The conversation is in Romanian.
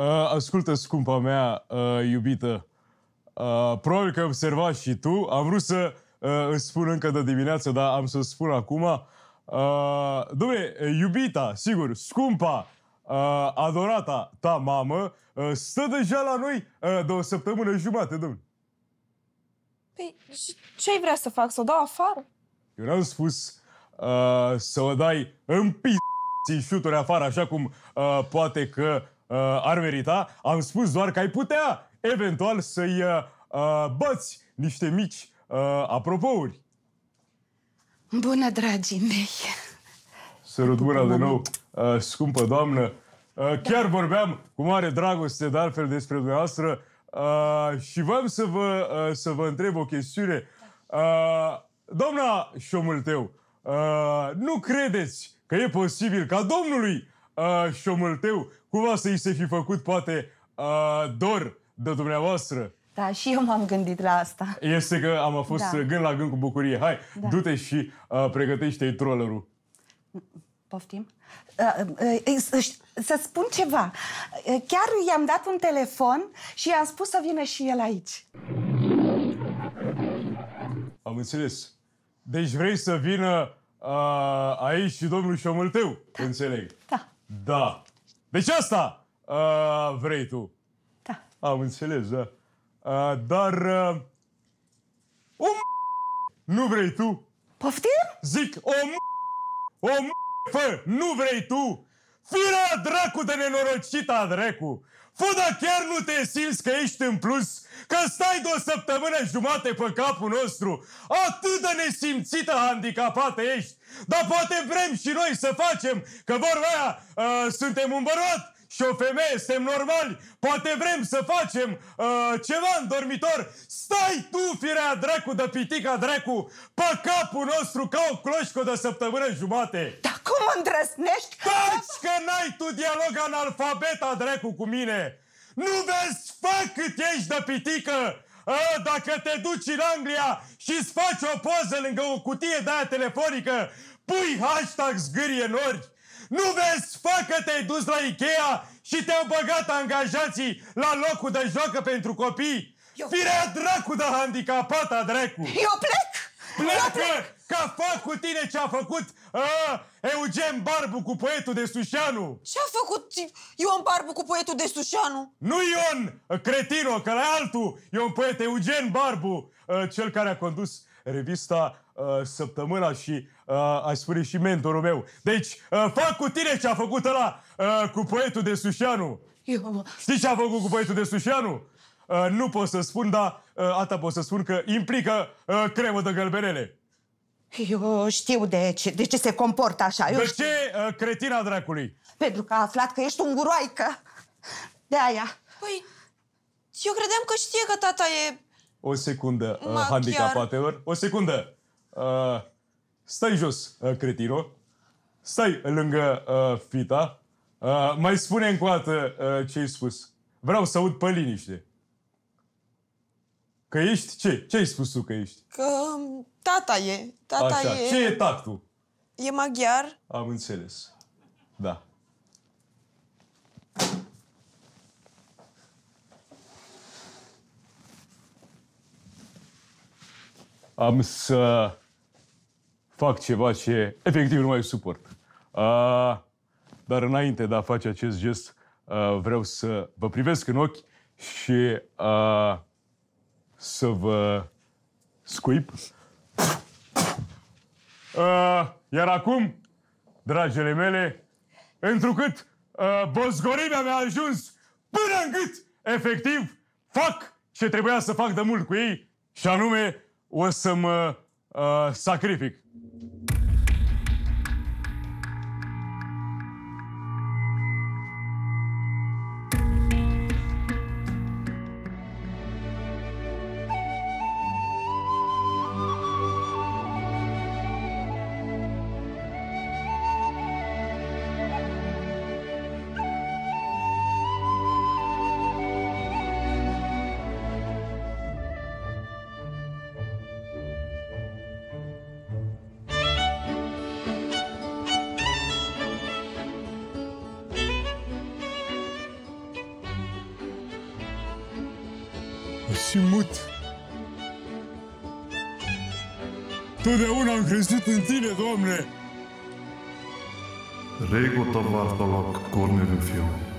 Uh, ascultă, scumpa mea uh, iubită, uh, probabil că ai observat și tu, am vrut să uh, îți spun încă de dimineață, dar am să spun acum. Uh, dom'le, iubita, sigur, scumpa, uh, adorata ta mamă, uh, stă deja la noi uh, de o săptămână jumate, domnule. Păi, și ce ai vrea să fac? Să o dau afară? Eu n-am spus uh, să o dai în p*** șuturi afară, așa cum uh, poate că uh, ar merita. Am spus doar că ai putea, eventual, să-i uh, uh, băți niște mici uh, apropouri. Bună, dragii mei! Sărut mâna de nou, uh, scumpă doamnă. Uh, chiar vorbeam cu mare dragoste de altfel despre dumneavoastră uh, și vreau să vă, uh, să vă întreb o chestiune. Uh, doamna Șomâlteu, uh, nu credeți că e posibil ca domnului uh, Șomâlteu cumva să-i se fi făcut poate uh, dor de dumneavoastră? Da, și eu m-am gândit la asta. Este că am fost Da. gând la gând cu bucurie. Hai, Da. du-te și uh, pregătește-i trollerul. Poftim? Uh, uh, Să să spun ceva. Uh, Chiar i-am dat un telefon și i-am spus să vină și el aici. Am înțeles. Deci vrei să vină uh, aici și domnul Șomâlteu, da. înțeleg. Da. Da. Deci asta uh, vrei tu. Da. Am înțeles, da. Uh, dar uh, o m- nu vrei tu. Poftim? Zic, o m- o m- fă, nu vrei tu. Firea dracu de nenorocită, dracu. Fă, dar chiar nu te simți că ești în plus, că stai de o săptămână jumate pe capul nostru. Atât de nesimțită handicapată ești. Dar poate vrem și noi să facem, că vorba aia, uh, suntem un bărbat și o femeie, suntem normali. Poate vrem să facem uh, ceva în dormitor. Stai tu, firea dracu de pitica dracu, pe capul nostru ca o cloșcă de săptămână jumate. Dar cum îndrăznești? Taci că n-ai tu dialog analfabeta dracu cu mine! Nu vezi, fă cât ești de pitică! A, dacă te duci în Anglia și îți faci o poză lângă o cutie de aia telefonică, pui hashtag zgârie nori! Nu vezi, fă că te-ai dus la Ikea și te-au băgat angajații la locul de joacă pentru copii? Eu- Firea dracu de handicapata dracu! Eu plec! Pleacă! Ca fac cu tine ce a făcut a, Eugen Barbu cu poetul de Sușanu! Ce a făcut Ion Barbu cu poetul de Sușanu? Nu Ion Cretino, că la altul e un poet Eugen Barbu, a, cel care a condus revista a, Săptămâna și a, aș spune și mentorul meu. Deci, a, fac cu tine ce a făcut ăla a, cu poetul de Sușanu. Eu... Știi ce a făcut cu poetul de Sușanu? A, nu pot să spun, dar a, atâta pot să spun că implică a, cremă de gălbenele. Eu știu de ce, de ce se comportă așa. Eu De știu. ce uh, cretina dracului? Pentru că a aflat că ești unguroaică. De aia. Păi, eu credeam că știe că tata e... O secundă, uh, Ma, handicapatelor. O secundă. Uh, stai jos, uh, cretino. Stai lângă uh, fita. Uh, mai spune încă o dată uh, ce ai spus. Vreau să aud pe liniște. Că ești ce? Ce ai spus tu că ești? Că um, tata e. Tata Așa. e... Ce e tactul? E maghiar. Am înțeles. Da. Am să fac ceva ce efectiv nu mai suport. Uh, dar înainte de a face acest gest, uh, vreau să vă privesc în ochi și uh, să vă scuip. Uh, iar acum, dragele mele, întrucât uh, bozgorimea mi-a ajuns până în gât, efectiv, fac ce trebuia să fac de mult cu ei și anume o să mă uh, sacrific. Și mut. Totdeauna am crezut în tine, Doamne! Rego Tavartalak Corneliu fiu.